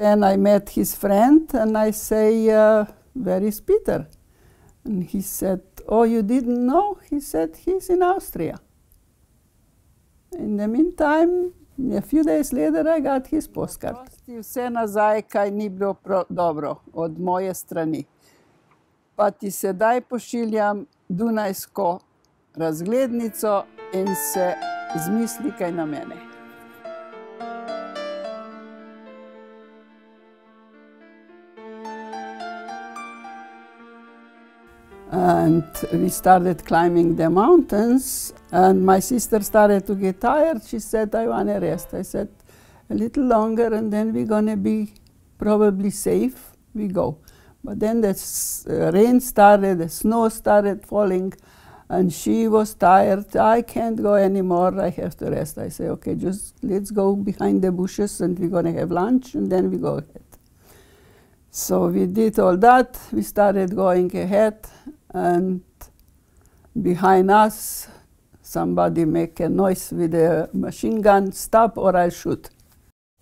And I met his friend and I say, uh, where is Peter? And he said, oh, you didn't know? He said, he's in Austria. In the meantime, a few days later I got his postcard. Vse nazaj, kaj ni bilo dobro od moje strani. Pa ti sedaj pošiljam Dunajsko razglednico in se zmisli kaj na mene. And we started climbing the mountains and my sister started to get tired. She said i want to rest. I said a little longer and then we're going to be probably safe. We go. But then the uh, rain started the snow started falling and she was tired. I can't go anymore. I have to rest. I say okay just let's go behind the bushes and we're going to have lunch and then we go ahead. So we did all that. We started going ahead and behind us somebody make a noise with a machine gun, stop or I'll shoot.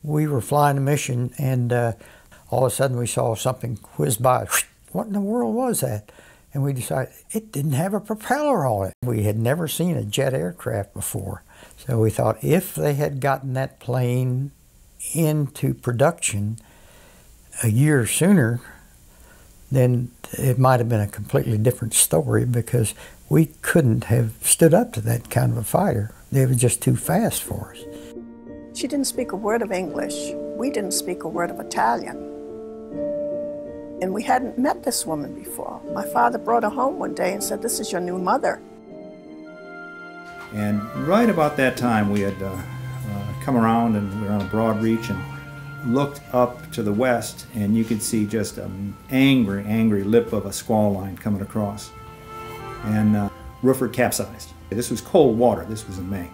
We were flying a mission and uh, all of a sudden we saw something whiz by. What in the world was that? And we decided it didn't have a propeller on it. We had never seen a jet aircraft before. So we thought if they had gotten that plane into production a year sooner, then it might have been a completely different story because we couldn't have stood up to that kind of a fighter. They were just too fast for us. She didn't speak a word of English. We didn't speak a word of Italian. And we hadn't met this woman before. My father brought her home one day and said, This is your new mother. And right about that time, we had uh, uh, come around and we were on a broad reach and looked up to the west and you could see just an angry, angry lip of a squall line coming across. And uh, Rufford capsized. This was cold water. This was in May.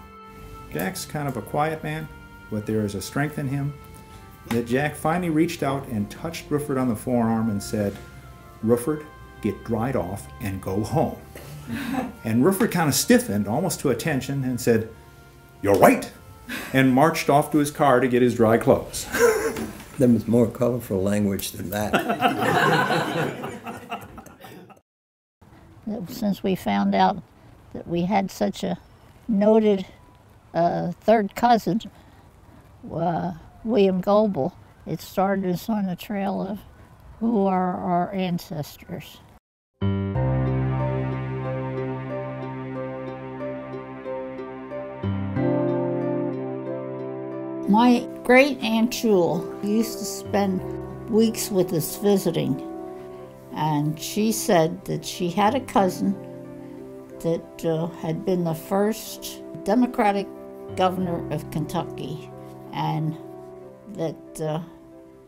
Jack's kind of a quiet man, but there is a strength in him that Jack finally reached out and touched Rufford on the forearm and said, Rufford, get dried off and go home. and Rufford kind of stiffened almost to attention and said, You're right and marched off to his car to get his dry clothes. there was more colorful language than that. Since we found out that we had such a noted uh, third cousin, uh, William Goebel, it started us on a trail of who are our ancestors. My great Aunt Jewel used to spend weeks with us visiting, and she said that she had a cousin that uh, had been the first Democratic governor of Kentucky, and that uh,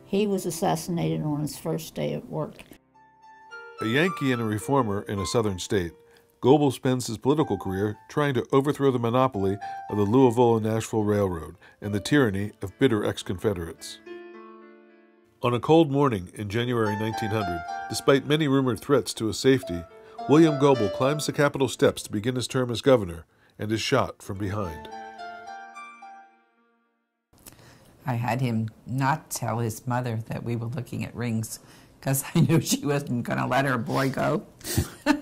he was assassinated on his first day at work. A Yankee and a reformer in a southern state, Goebel spends his political career trying to overthrow the monopoly of the Louisville and Nashville Railroad and the tyranny of bitter ex Confederates. On a cold morning in January 1900, despite many rumored threats to his safety, William Goebel climbs the Capitol steps to begin his term as governor and is shot from behind. I had him not tell his mother that we were looking at rings because I knew she wasn't going to let her boy go.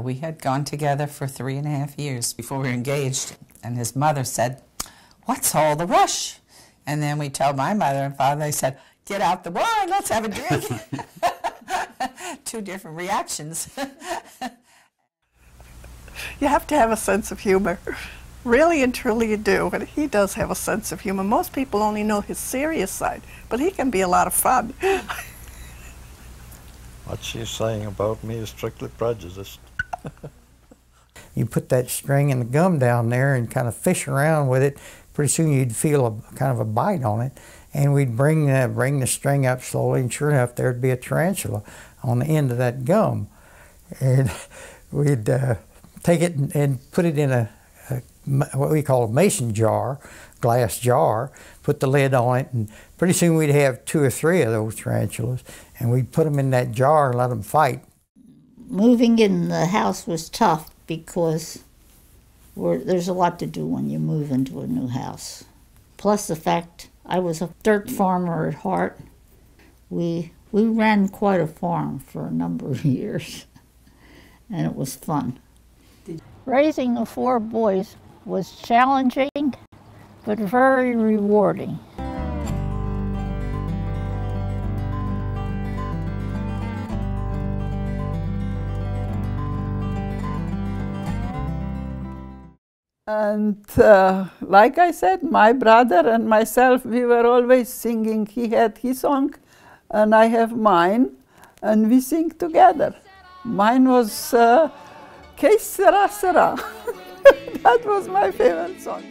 we had gone together for three and a half years before we were engaged, and his mother said, What's all the rush? And then we told my mother and father, they said, Get out the wine, let's have a drink. Two different reactions. you have to have a sense of humor. Really and truly you do. And he does have a sense of humor. Most people only know his serious side, but he can be a lot of fun. what she's saying about me is strictly prejudiced. you put that string and the gum down there and kind of fish around with it. Pretty soon you'd feel a kind of a bite on it, and we'd bring the, bring the string up slowly, and sure enough, there'd be a tarantula on the end of that gum, and we'd uh, take it and, and, put it in a, a, what we call a mason jar, glass jar, put the lid on it, and pretty soon we'd have two or three of those tarantulas, and we'd put them in that jar and let them fight moving in the house was tough because there's a lot to do when you move into a new house. Plus the fact I was a dirt farmer at heart. We, we ran quite a farm for a number of years, and it was fun. Raising the four boys was challenging, but very rewarding. And uh, like I said, my brother and myself, we were always singing. He had his song, and I have mine, and we sing together. Mine was uh, Que Sera Sera. that was my favorite song.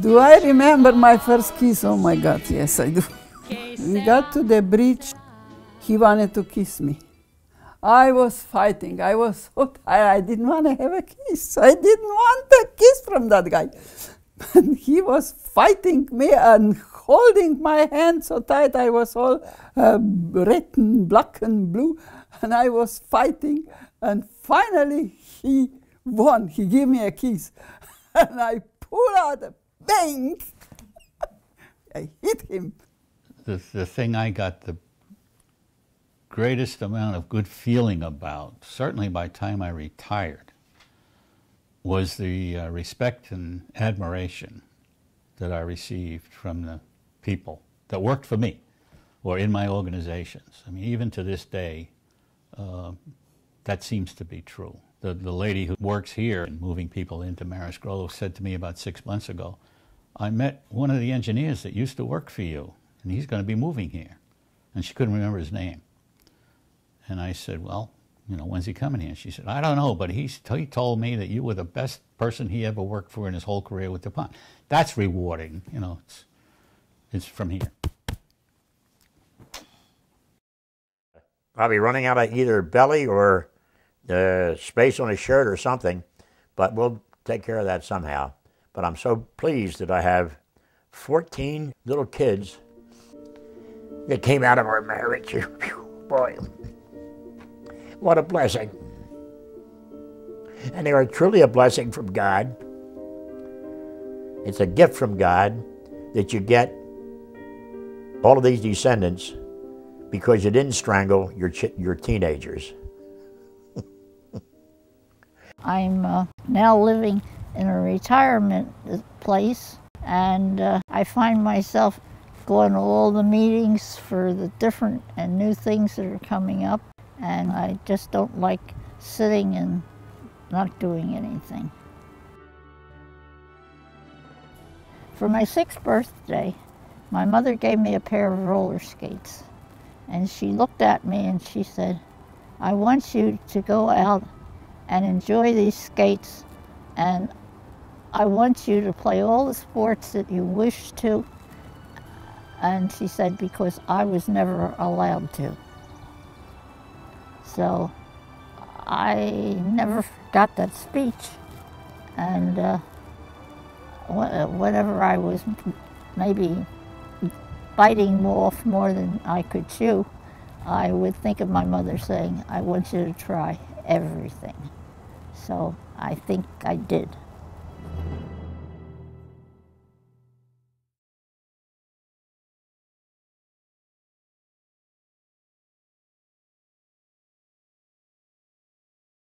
Do I remember my first kiss? Oh my God, yes, I do. we got to the bridge. He wanted to kiss me. I was fighting. I was so tired. I didn't want to have a kiss. I didn't want a kiss from that guy. And he was fighting me and holding my hand so tight. I was all uh, red and black and blue. And I was fighting. And finally, he won. He gave me a kiss. And I pulled out a bang. I hit him. The, the thing I got the greatest amount of good feeling about, certainly by time I retired, was the uh, respect and admiration that I received from the people that worked for me or in my organizations. I mean, even to this day, uh, that seems to be true. The, the lady who works here and moving people into Marist Grove said to me about six months ago, I met one of the engineers that used to work for you, and he's going to be moving here. And she couldn't remember his name. And I said, well, you know, when's he coming here? She said, I don't know, but he's, he told me that you were the best person he ever worked for in his whole career with DuPont. That's rewarding, you know, it's, it's from here. I'll be running out of either belly or uh, space on his shirt or something, but we'll take care of that somehow. But I'm so pleased that I have 14 little kids that came out of our marriage. Boy, what a blessing. And they are truly a blessing from God. It's a gift from God that you get all of these descendants because you didn't strangle your, your teenagers. I'm uh, now living in a retirement place, and uh, I find myself going to all the meetings for the different and new things that are coming up and I just don't like sitting and not doing anything. For my sixth birthday, my mother gave me a pair of roller skates. And she looked at me and she said, I want you to go out and enjoy these skates and I want you to play all the sports that you wish to. And she said, because I was never allowed to. So I never got that speech. And uh, whenever I was maybe biting off more than I could chew, I would think of my mother saying, I want you to try everything. So I think I did.